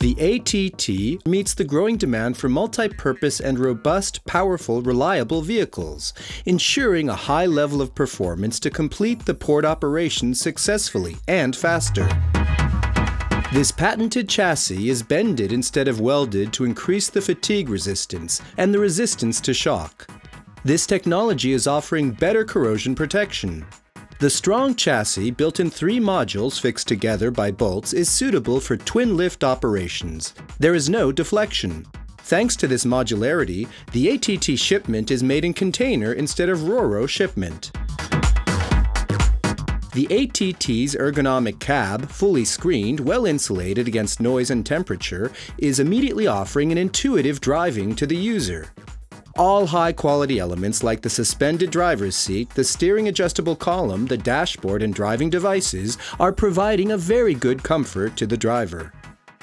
The ATT meets the growing demand for multi-purpose and robust, powerful, reliable vehicles, ensuring a high level of performance to complete the port operations successfully and faster. This patented chassis is bended instead of welded to increase the fatigue resistance and the resistance to shock. This technology is offering better corrosion protection. The strong chassis, built in three modules fixed together by bolts, is suitable for twin lift operations. There is no deflection. Thanks to this modularity, the ATT shipment is made in container instead of RoRo shipment. The ATT's ergonomic cab, fully screened, well insulated against noise and temperature, is immediately offering an intuitive driving to the user. All high quality elements like the suspended driver's seat, the steering adjustable column, the dashboard, and driving devices are providing a very good comfort to the driver.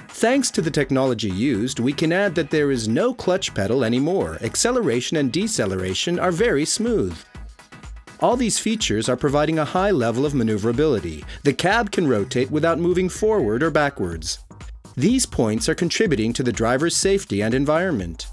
Thanks to the technology used, we can add that there is no clutch pedal anymore. Acceleration and deceleration are very smooth. All these features are providing a high level of maneuverability. The cab can rotate without moving forward or backwards. These points are contributing to the driver's safety and environment.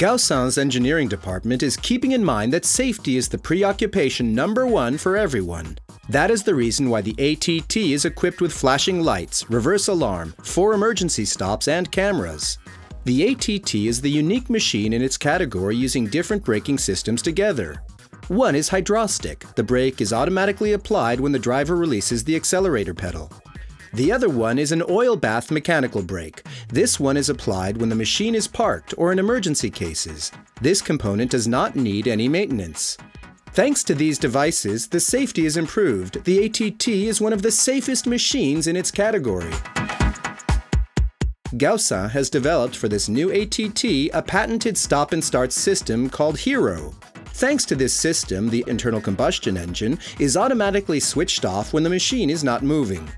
Gaussin's engineering department is keeping in mind that safety is the preoccupation number one for everyone. That is the reason why the ATT is equipped with flashing lights, reverse alarm, four emergency stops, and cameras. The ATT is the unique machine in its category using different braking systems together. One is hydrostatic. The brake is automatically applied when the driver releases the accelerator pedal. The other one is an oil bath mechanical brake. This one is applied when the machine is parked or in emergency cases. This component does not need any maintenance. Thanks to these devices, the safety is improved. The ATT is one of the safest machines in its category. Gaussin has developed for this new ATT a patented stop and start system called Hero. Thanks to this system, the internal combustion engine is automatically switched off when the machine is not moving.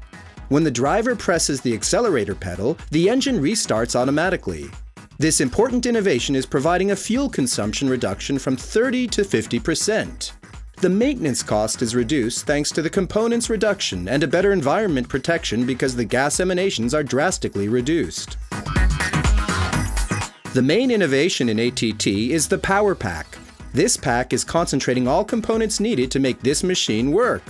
When the driver presses the accelerator pedal, the engine restarts automatically. This important innovation is providing a fuel consumption reduction from 30 to 50 percent. The maintenance cost is reduced thanks to the components reduction and a better environment protection because the gas emanations are drastically reduced. The main innovation in ATT is the Power Pack. This pack is concentrating all components needed to make this machine work.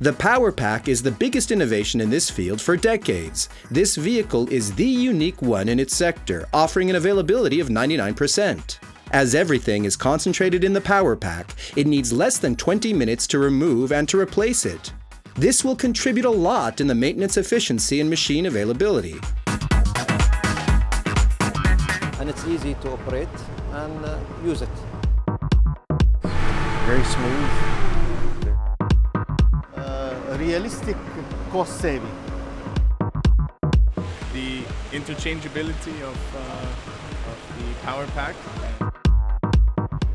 The Power Pack is the biggest innovation in this field for decades. This vehicle is the unique one in its sector, offering an availability of 99%. As everything is concentrated in the power pack, it needs less than 20 minutes to remove and to replace it. This will contribute a lot in the maintenance efficiency and machine availability. And it's easy to operate and uh, use it. Very smooth. Realistic cost saving. The interchangeability of, uh, of the power pack.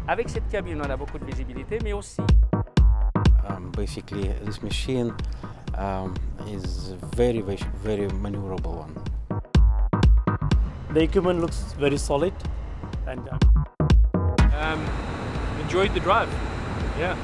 Avec cette cabine, on a beaucoup de visibilité, mais aussi. Um, basically, this machine um, is very, very, very maneuverable one. The equipment looks very solid, and um, enjoyed the drive. Yeah.